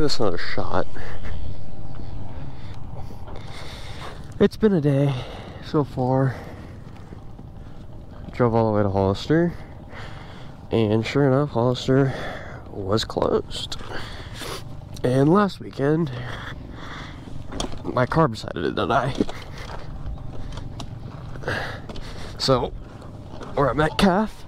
give this another shot. It's been a day so far. Drove all the way to Hollister, and sure enough, Hollister was closed. And last weekend, my car decided to die. So, we're at Metcalf.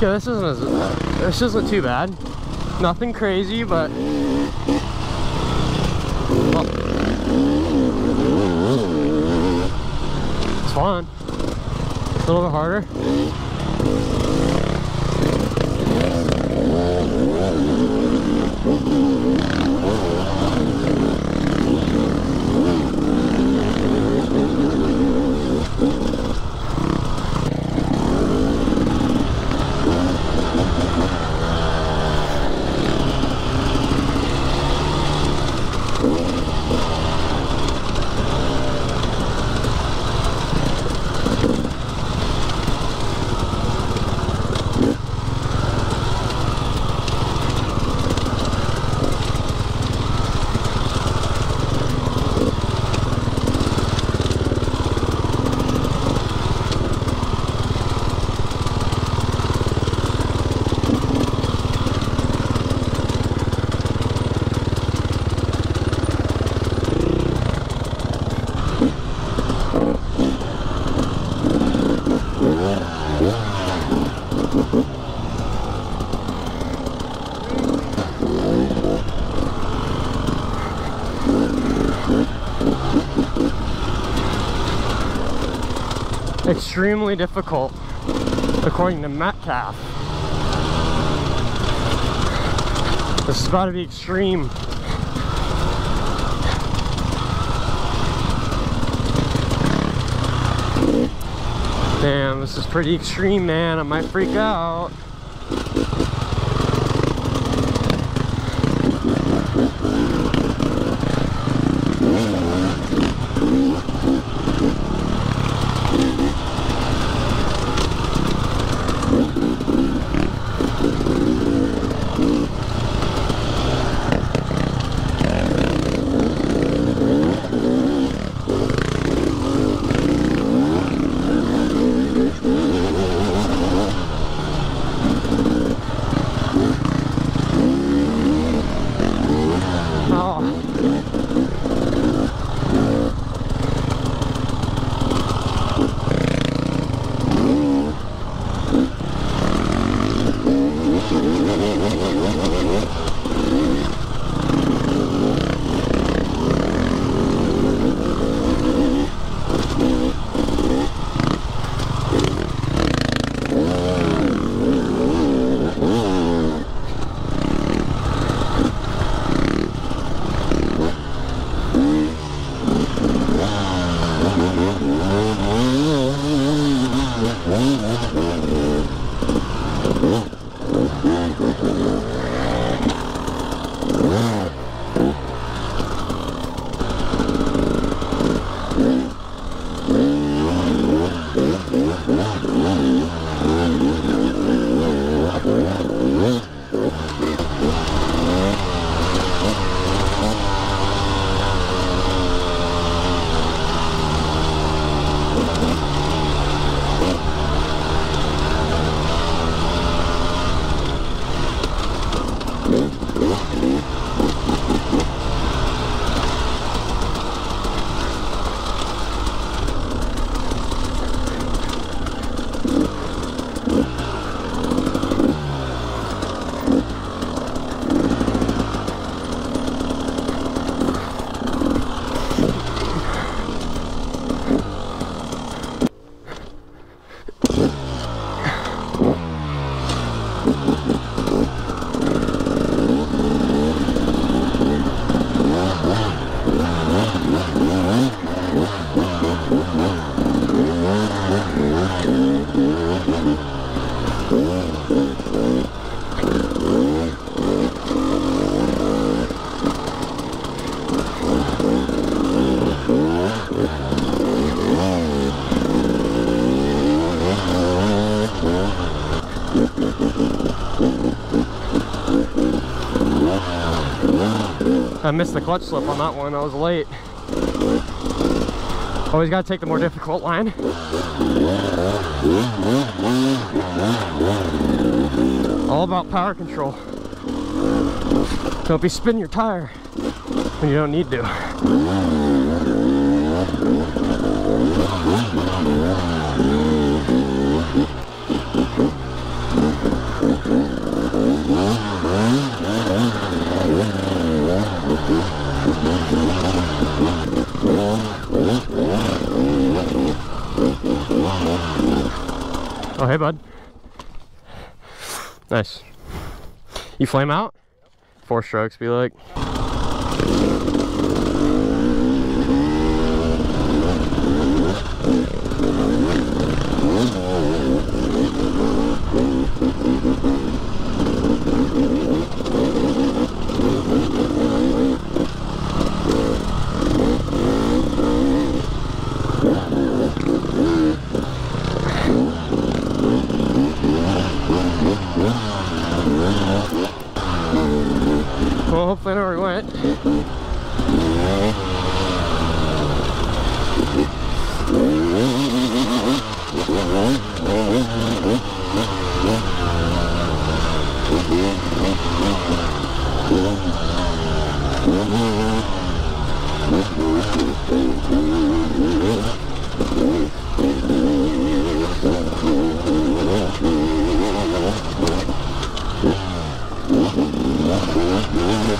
Yeah, this isn't as, this isn't too bad. Nothing crazy, but well, it's fun. A little bit harder. Extremely difficult, according to Metcalf. This is about to be extreme. Damn, this is pretty extreme, man. I might freak out. I missed the clutch slip on that one. I was late. Always got to take the more difficult line. All about power control. Don't be spinning your tire when you don't need to. Oh, hey, bud. Nice. You flame out? Four strokes, be like. hopefully I know went. Yeah.